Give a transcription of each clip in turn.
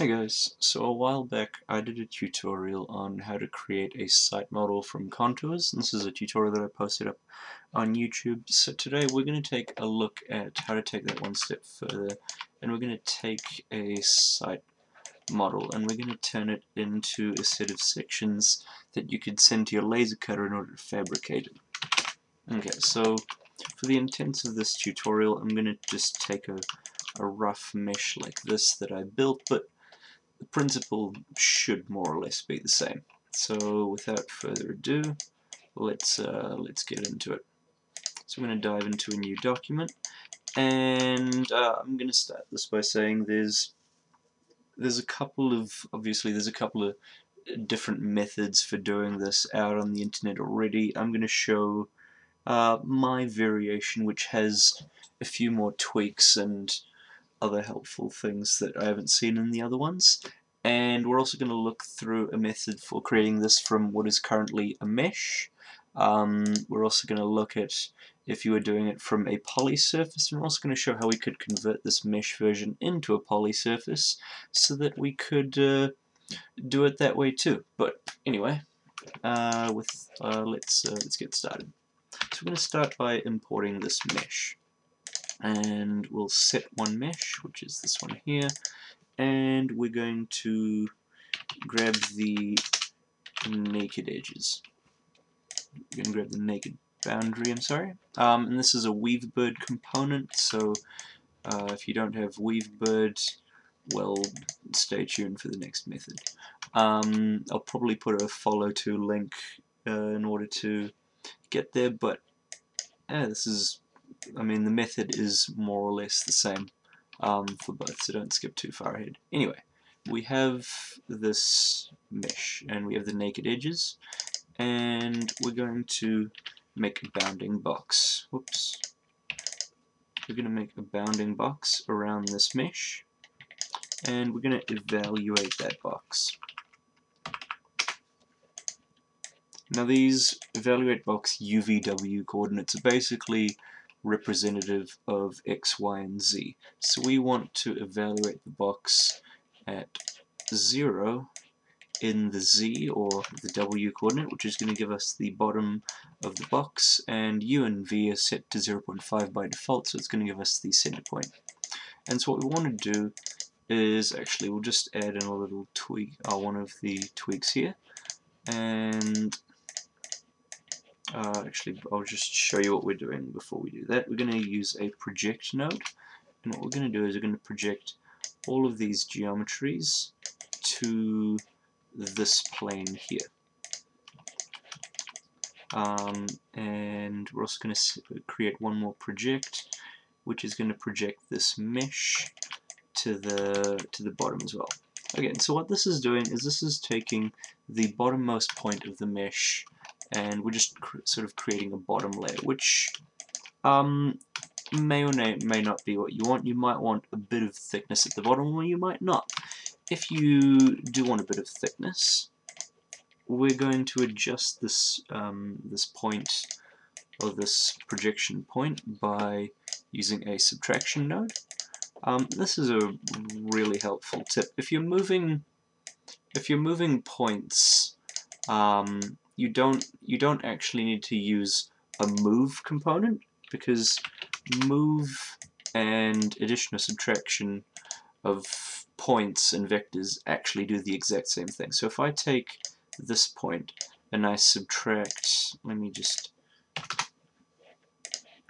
Hey guys, so a while back I did a tutorial on how to create a site model from contours. This is a tutorial that I posted up on YouTube. So today we're going to take a look at how to take that one step further and we're going to take a site model and we're going to turn it into a set of sections that you could send to your laser cutter in order to fabricate it. Okay, so for the intents of this tutorial I'm going to just take a, a rough mesh like this that I built, but the principle should more or less be the same. So without further ado, let's uh, let's get into it. So I'm going to dive into a new document, and uh, I'm going to start this by saying there's there's a couple of obviously there's a couple of different methods for doing this out on the internet already. I'm going to show uh, my variation, which has a few more tweaks and other helpful things that I haven't seen in the other ones. And we're also going to look through a method for creating this from what is currently a mesh. Um, we're also going to look at if you were doing it from a poly surface, and we're also going to show how we could convert this mesh version into a poly surface so that we could uh, do it that way too. But anyway, uh, with uh, let's uh, let's get started. So we're going to start by importing this mesh and we'll set one mesh, which is this one here, and we're going to grab the naked edges. We're going to grab the naked boundary, I'm sorry. Um, and this is a Weaverbird component, so uh, if you don't have Weaverbird, well, stay tuned for the next method. Um, I'll probably put a follow to link uh, in order to get there, but this is I mean the method is more or less the same um, for both, so don't skip too far ahead. Anyway, we have this mesh, and we have the naked edges, and we're going to make a bounding box. Whoops. We're going to make a bounding box around this mesh, and we're going to evaluate that box. Now these evaluate box UVW coordinates are basically representative of x, y, and z. So we want to evaluate the box at 0 in the z, or the w coordinate, which is going to give us the bottom of the box, and u and v are set to 0.5 by default, so it's going to give us the center point. And so what we want to do is, actually, we'll just add in a little tweak, uh, one of the tweaks here, and uh, actually, I'll just show you what we're doing before we do that. We're going to use a project node, and what we're going to do is we're going to project all of these geometries to this plane here. Um, and we're also going to create one more project, which is going to project this mesh to the to the bottom as well. Okay, so what this is doing is this is taking the bottommost point of the mesh and we're just sort of creating a bottom layer, which um, may or may, may not be what you want. You might want a bit of thickness at the bottom, or you might not. If you do want a bit of thickness, we're going to adjust this um, this point or this projection point by using a subtraction node. Um, this is a really helpful tip. If you're moving if you're moving points um, you don't you don't actually need to use a move component because move and addition or subtraction of points and vectors actually do the exact same thing. So if I take this point and I subtract, let me just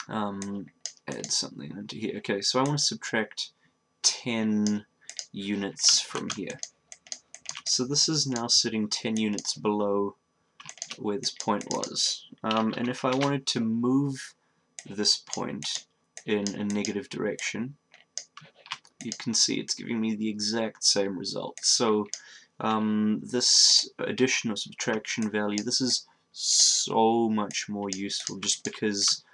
um, add something into here. Okay, so I want to subtract 10 units from here. So this is now sitting 10 units below where this point was. Um, and if I wanted to move this point in a negative direction, you can see it's giving me the exact same result. So um, this addition or subtraction value, this is so much more useful just because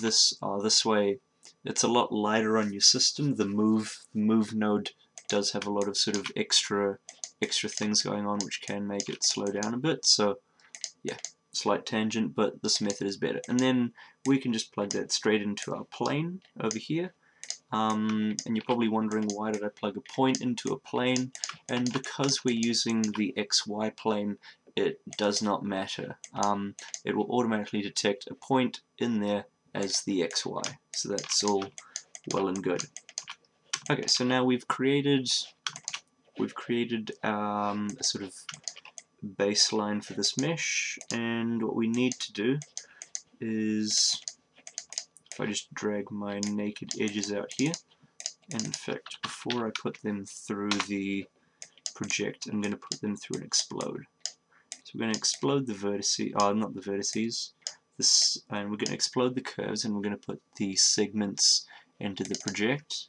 this uh, this way it's a lot lighter on your system. The move the move node does have a lot of sort of extra extra things going on which can make it slow down a bit. So yeah, slight tangent, but this method is better. And then we can just plug that straight into our plane over here. Um, and you're probably wondering why did I plug a point into a plane and because we're using the XY plane it does not matter. Um, it will automatically detect a point in there as the XY. So that's all well and good. Okay, so now we've created we've created um, a sort of baseline for this mesh and what we need to do is if I just drag my naked edges out here and in fact before I put them through the project I'm going to put them through an explode. So we're going to explode the vertices, oh not the vertices this and we're going to explode the curves and we're going to put the segments into the project.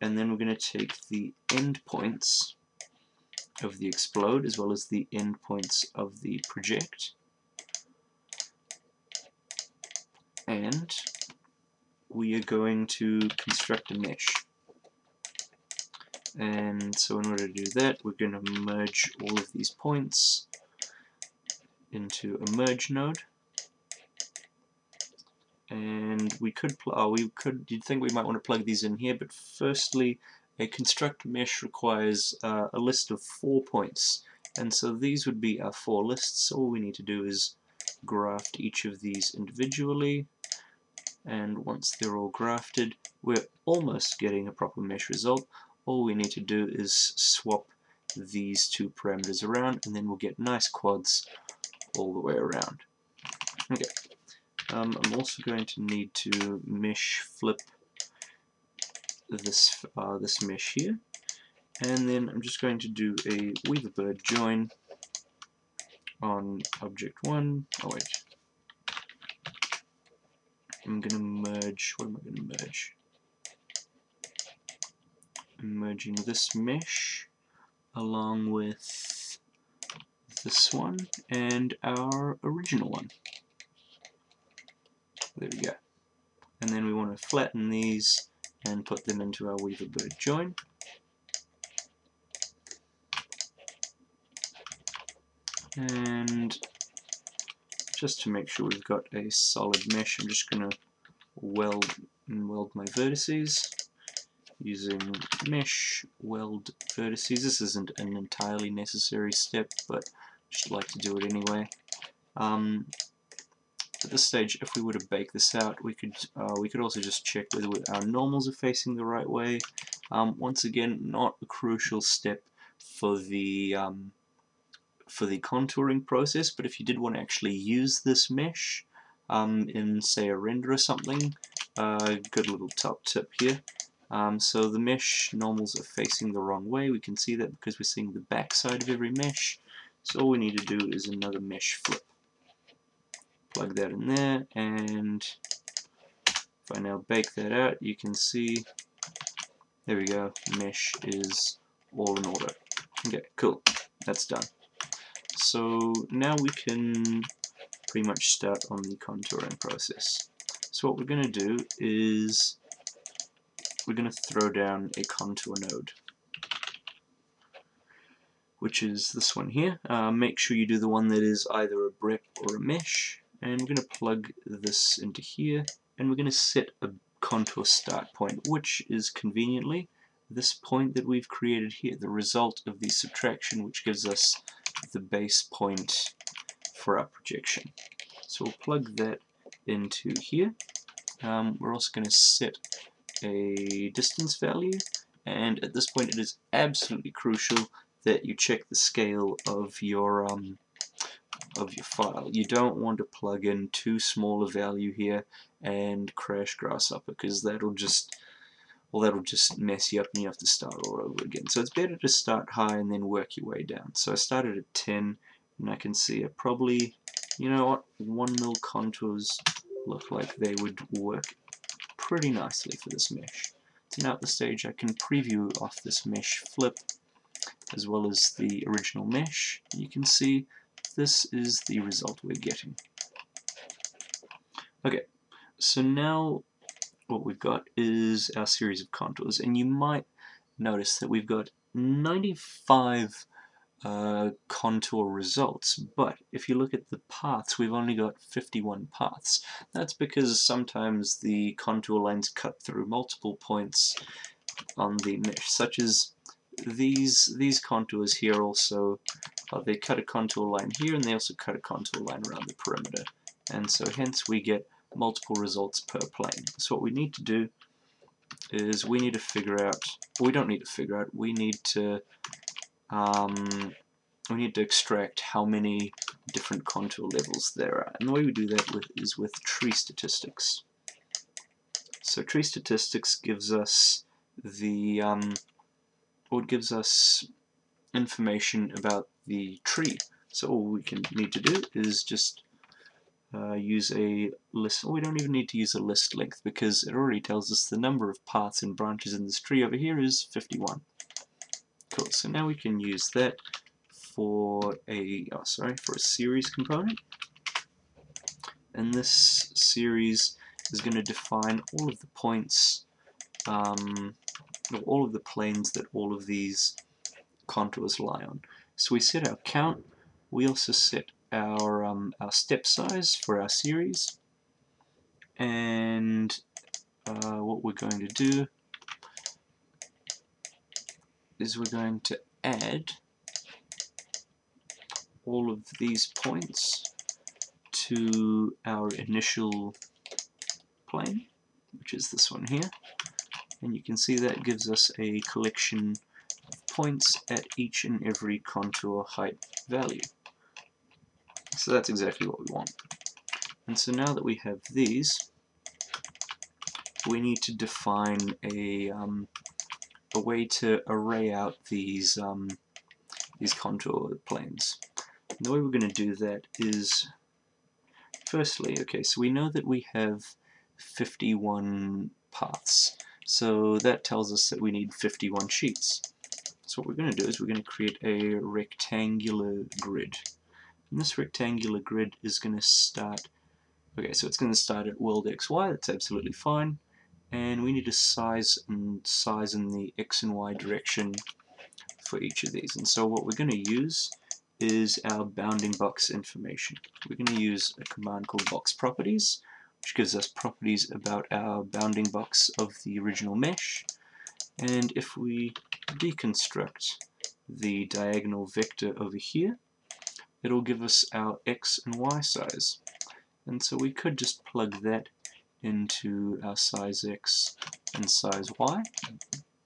And then we're going to take the endpoints of the explode as well as the endpoints of the project. And we are going to construct a mesh. And so in order to do that we're going to merge all of these points into a merge node. And we could oh, we could you'd think we might want to plug these in here but firstly a construct mesh requires uh, a list of four points and so these would be our four lists. All we need to do is graft each of these individually and once they're all grafted we're almost getting a proper mesh result. All we need to do is swap these two parameters around and then we'll get nice quads all the way around. Okay. Um, I'm also going to need to mesh flip this uh, this mesh here. And then I'm just going to do a weaverbird join on object 1 oh wait. I'm gonna merge what am I gonna merge? I'm merging this mesh along with this one and our original one. There we go. And then we want to flatten these and put them into our Weaverbird join. And just to make sure we've got a solid mesh, I'm just going to weld and weld my vertices using mesh weld vertices. This isn't an entirely necessary step, but I just like to do it anyway. Um, at this stage, if we were to bake this out, we could uh, we could also just check whether our normals are facing the right way. Um, once again, not a crucial step for the um, for the contouring process, but if you did want to actually use this mesh um, in, say, a render or something, uh, good little top tip here. Um, so the mesh normals are facing the wrong way. We can see that because we're seeing the back side of every mesh. So all we need to do is another mesh flip plug that in there and if I now bake that out you can see there we go mesh is all in order. Okay cool that's done. So now we can pretty much start on the contouring process. So what we're going to do is we're going to throw down a contour node which is this one here. Uh, make sure you do the one that is either a brep or a mesh and we're going to plug this into here and we're going to set a contour start point which is conveniently this point that we've created here the result of the subtraction which gives us the base point for our projection. So we'll plug that into here. Um, we're also going to set a distance value and at this point it is absolutely crucial that you check the scale of your um, of your file. You don't want to plug in too small a value here and crash Grasshopper because that'll just well that'll just mess you up and you have to start all over again. So it's better to start high and then work your way down. So I started at 10 and I can see it probably, you know what, 1 mil contours look like they would work pretty nicely for this mesh. So now at the stage I can preview off this mesh flip as well as the original mesh. You can see this is the result we're getting. Okay, so now what we've got is our series of contours, and you might notice that we've got 95 uh, contour results, but if you look at the paths, we've only got 51 paths. That's because sometimes the contour lines cut through multiple points on the mesh, such as these these contours here also, uh, they cut a contour line here and they also cut a contour line around the perimeter. And so hence we get multiple results per plane. So what we need to do is we need to figure out, we don't need to figure out, we need to um, we need to extract how many different contour levels there are. And the way we do that with, is with tree statistics. So tree statistics gives us the, um, or it gives us information about the tree. So all we can need to do is just uh, use a list. Oh, we don't even need to use a list length because it already tells us the number of paths and branches in this tree over here is 51. Cool. So now we can use that for a oh sorry for a series component, and this series is going to define all of the points, um, all of the planes that all of these contours lie on. So we set our count. We also set our um, our step size for our series, and uh, what we're going to do is we're going to add all of these points to our initial plane, which is this one here. And you can see that gives us a collection points at each and every contour height value. So that's exactly what we want. And so now that we have these, we need to define a, um, a way to array out these um, these contour planes. And the way we're going to do that is firstly, okay, so we know that we have 51 paths. So that tells us that we need 51 sheets. What we're going to do is we're going to create a rectangular grid. And this rectangular grid is going to start, okay, so it's going to start at world XY, that's absolutely fine and we need to size and size in the x and y direction for each of these. And so what we're going to use is our bounding box information. We're going to use a command called box properties, which gives us properties about our bounding box of the original mesh. And if we deconstruct the diagonal vector over here, it'll give us our x and y size. And so we could just plug that into our size X and size Y.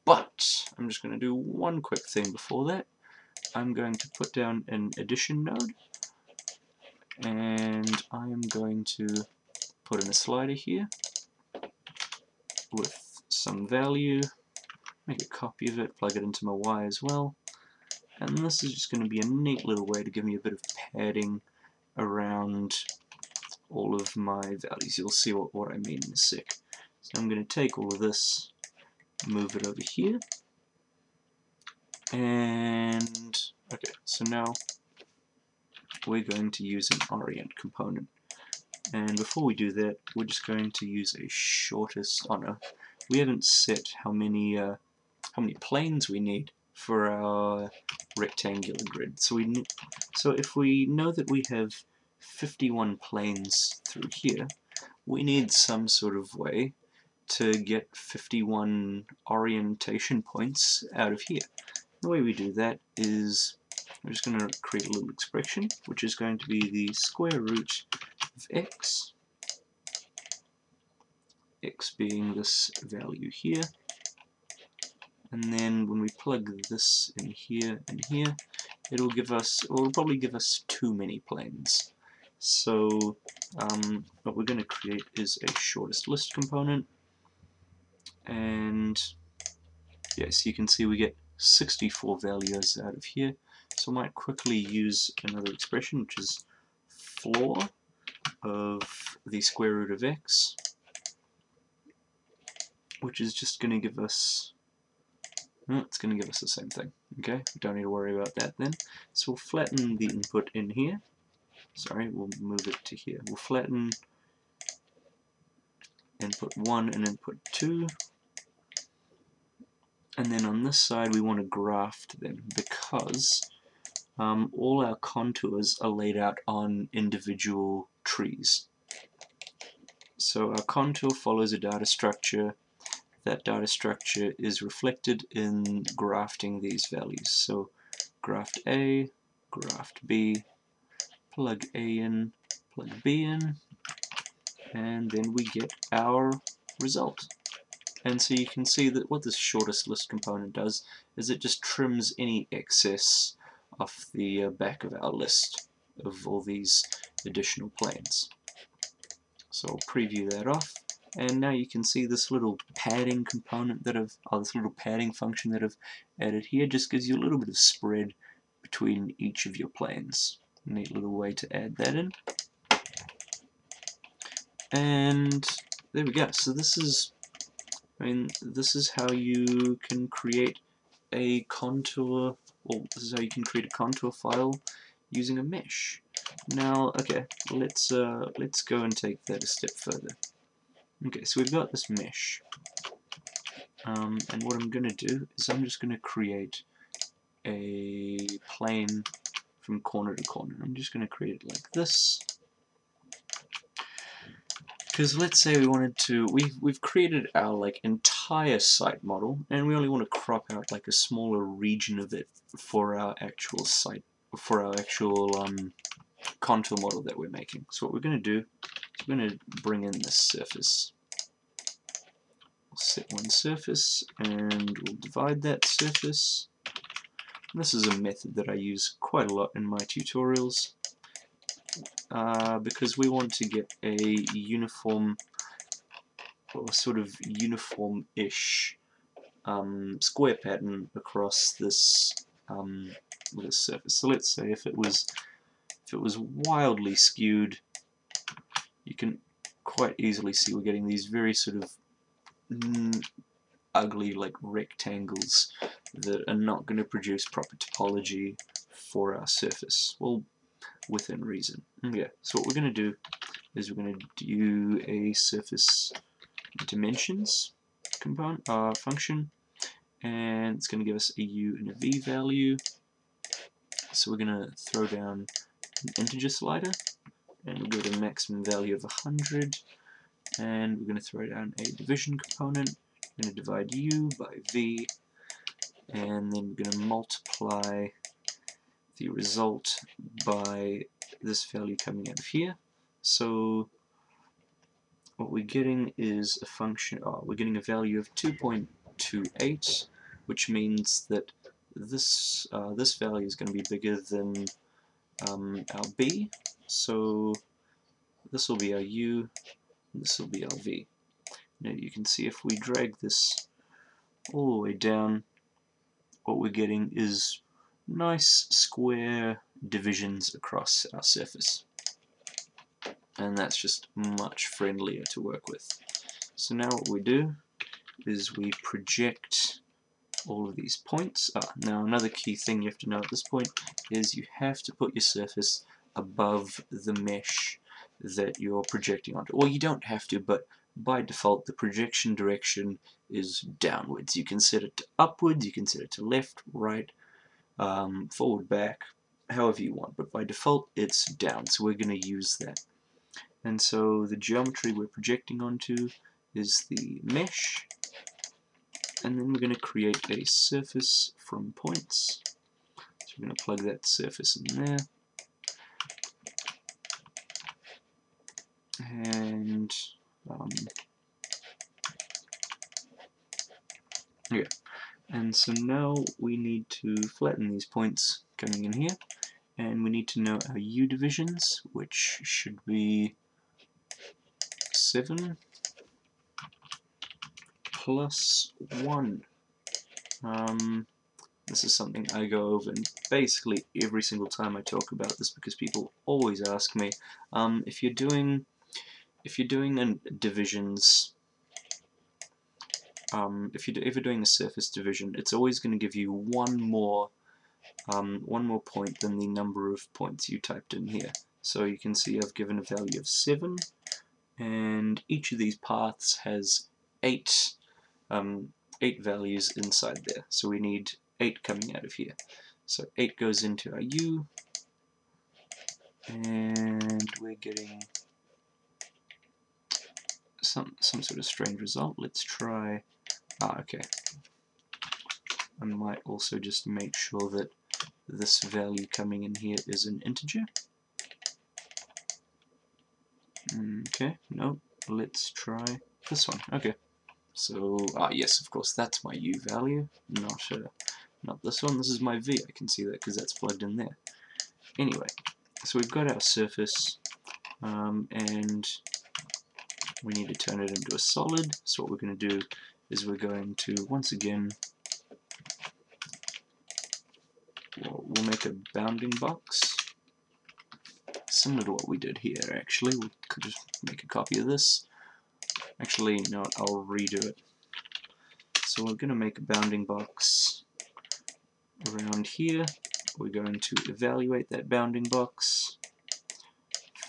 But I'm just going to do one quick thing before that. I'm going to put down an addition node and I am going to put in a slider here with some value, make a copy of it, plug it into my Y as well, and this is just going to be a neat little way to give me a bit of padding around all of my values. You'll see what, what I mean in a sec. So I'm going to take all of this, move it over here, and okay, so now we're going to use an orient component. And before we do that, we're just going to use a shortest, oh no, we haven't set how many, uh, how many planes we need for our rectangular grid. So we, so if we know that we have 51 planes through here, we need some sort of way to get 51 orientation points out of here. The way we do that is we're just going to create a little expression which is going to be the square root of x, x being this value here, and then when we plug this in here and here, it'll give us, or it'll probably give us too many planes. So um, what we're going to create is a shortest list component and yes you can see we get 64 values out of here so I might quickly use another expression which is floor of the square root of x which is just going to give us it's going to give us the same thing okay we don't need to worry about that then so we'll flatten the input in here sorry, we'll move it to here. We'll flatten input 1 and input 2. And then on this side we want to graft them because um, all our contours are laid out on individual trees. So our contour follows a data structure. That data structure is reflected in grafting these values. So graft A, graft B, plug A in, plug B in, and then we get our result. And so you can see that what this shortest list component does is it just trims any excess off the uh, back of our list of all these additional planes. So I'll preview that off and now you can see this little padding component that I've, oh, this little padding function that I've added here just gives you a little bit of spread between each of your planes. Neat little way to add that in. And there we go. So this is, I mean, this is how you can create a contour, or this is how you can create a contour file using a mesh. Now, okay, let's uh, let's go and take that a step further. Okay, so we've got this mesh, um, and what I'm going to do is I'm just going to create a plane from corner to corner. I'm just going to create it like this. Because let's say we wanted to, we've, we've created our like entire site model and we only want to crop out like a smaller region of it for our actual site, for our actual um, contour model that we're making. So what we're going to do we're going to bring in this surface. We'll set one surface and we'll divide that surface. This is a method that I use quite a lot in my tutorials uh, because we want to get a uniform or sort of uniform-ish um, square pattern across this um, this surface. So let's say if it was if it was wildly skewed, you can quite easily see we're getting these very sort of mm, ugly like rectangles that are not going to produce proper topology for our surface. Well, within reason. Yeah, so what we're going to do is we're going to do a surface dimensions component uh, function and it's going to give us a u and a v value so we're going to throw down an integer slider and we'll go to maximum value of 100 and we're going to throw down a division component we're going to divide u by v and then we're going to multiply the result by this value coming out of here. So what we're getting is a function, oh, we're getting a value of 2.28, which means that this uh, this value is going to be bigger than um, our b. So this will be our u, this will be our v. Now you can see if we drag this all the way down, what we're getting is nice square divisions across our surface. And that's just much friendlier to work with. So now what we do is we project all of these points. Ah, now another key thing you have to know at this point is you have to put your surface above the mesh that you're projecting onto. Well, you don't have to, but by default the projection direction is downwards. You can set it to upwards, you can set it to left, right, um, forward, back, however you want, but by default it's down, so we're going to use that. And so the geometry we're projecting onto is the mesh, and then we're going to create a surface from points. So we're going to plug that surface in there. And um, yeah, and so now we need to flatten these points coming in here. And we need to know our U divisions, which should be 7 plus 1. Um, this is something I go over and basically every single time I talk about this because people always ask me um, if you're doing if you're doing an divisions um, if you're ever doing a surface division, it's always going to give you one more um, one more point than the number of points you typed in here. So you can see I've given a value of 7, and each of these paths has 8, um, eight values inside there. So we need 8 coming out of here. So 8 goes into our u, and we're getting some some sort of strange result. Let's try. Ah, okay. I might also just make sure that this value coming in here is an integer. Okay, no, let's try this one. Okay, so ah yes, of course that's my u value, not uh, not this one. This is my v. I can see that because that's plugged in there. Anyway, so we've got our surface, um, and we need to turn it into a solid. So what we're going to do is we're going to once again we'll, we'll make a bounding box similar to what we did here actually. We could just make a copy of this. Actually, no, I'll redo it. So we're going to make a bounding box around here. We're going to evaluate that bounding box,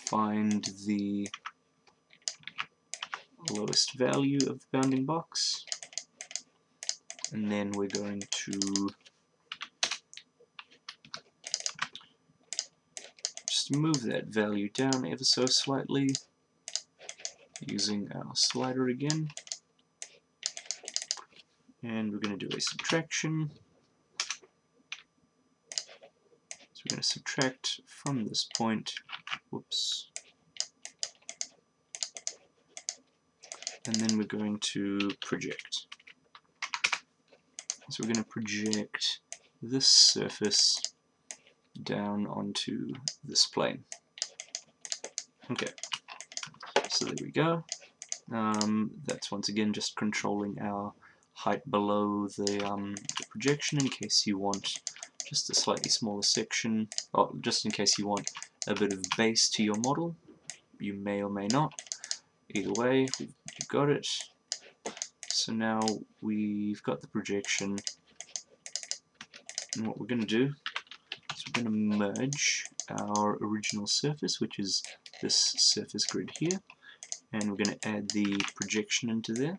find the lowest value of the bounding box, and then we're going to just move that value down ever so slightly using our slider again. And we're going to do a subtraction. So we're going to subtract from this point. Whoops and then we're going to project so we're going to project this surface down onto this plane. Okay, so there we go. Um, that's once again just controlling our height below the, um, the, projection in case you want just a slightly smaller section, or just in case you want a bit of base to your model. You may or may not. Either way, we've got it. So now we've got the projection, and what we're going to do is we're going to merge our original surface, which is this surface grid here, and we're going to add the projection into there.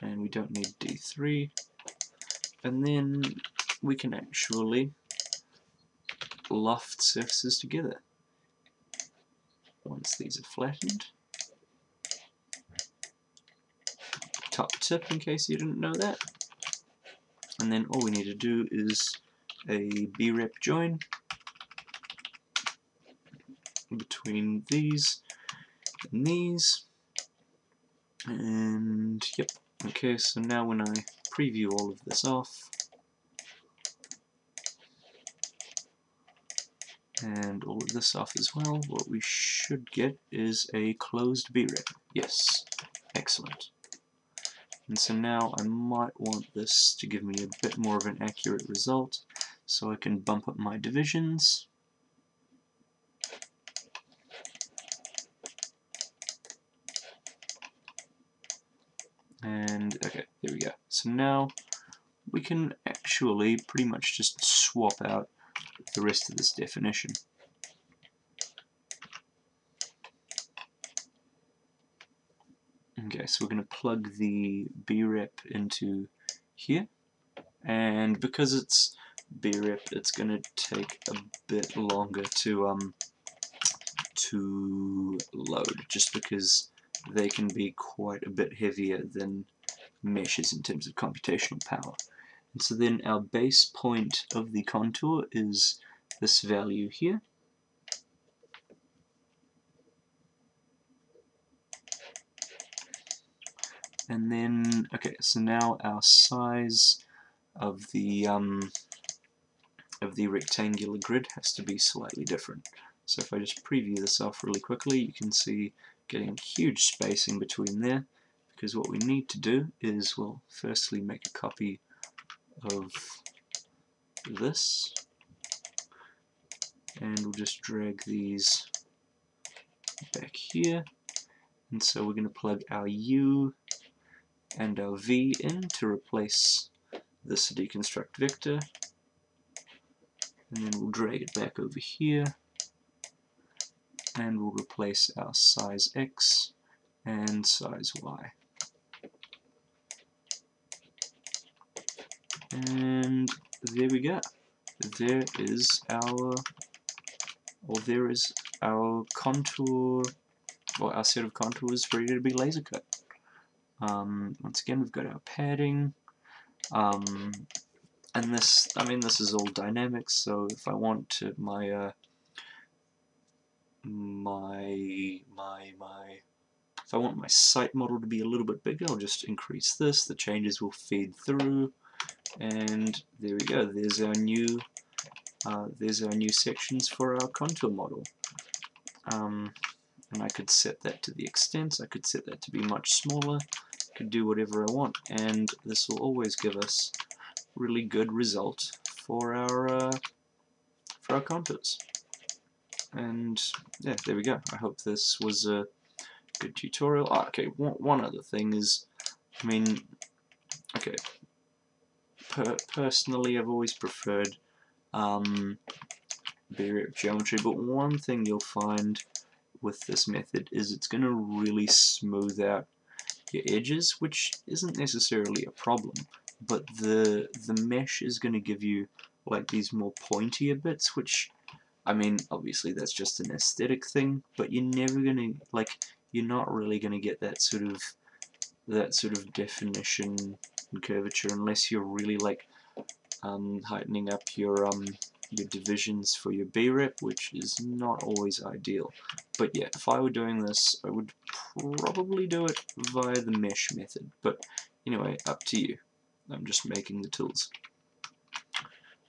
And we don't need D3. And then we can actually loft surfaces together once these are flattened. Top tip in case you didn't know that. And then all we need to do is a B-rep join between these and these and yep okay so now when I preview all of this off and all of this off as well what we should get is a closed B-rep yes excellent and so now I might want this to give me a bit more of an accurate result so I can bump up my divisions. And, okay, there we go. So now we can actually pretty much just swap out the rest of this definition. Okay, so we're going to plug the B-rep into here, and because it's B-rep, it's going to take a bit longer to um to load, just because they can be quite a bit heavier than meshes in terms of computational power. And so then our base point of the contour is this value here. And then, okay, so now our size of the um, of the rectangular grid has to be slightly different. So if I just preview this off really quickly, you can see getting huge spacing between there, because what we need to do is, well, firstly make a copy of this, and we'll just drag these back here, and so we're going to plug our U and our V in to replace this deconstruct vector, and then we'll drag it back over here. And we'll replace our size X and size Y. And there we go. There is our, or there is our contour, or our set of contours ready to be laser cut. Um, once again, we've got our padding, um, and this, I mean, this is all dynamic. So if I want to my uh, my my my if I want my site model to be a little bit bigger, I'll just increase this. The changes will feed through, and there we go. There's our new uh, there's our new sections for our contour model. Um, and I could set that to the extent. I could set that to be much smaller. I could do whatever I want, and this will always give us really good result for our uh, for our contours. And yeah, there we go. I hope this was a good tutorial. Oh, okay, one, one other thing is, I mean, okay, per personally I've always preferred um, geometry, but one thing you'll find with this method is it's going to really smooth out your edges, which isn't necessarily a problem, but the the mesh is going to give you like these more pointier bits, which I mean, obviously that's just an aesthetic thing, but you're never going to like you're not really going to get that sort of that sort of definition and curvature unless you're really like um, heightening up your um, your divisions for your B-rep, which is not always ideal. But yeah, if I were doing this, I would probably do it via the mesh method. But anyway, up to you. I'm just making the tools.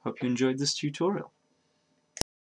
Hope you enjoyed this tutorial.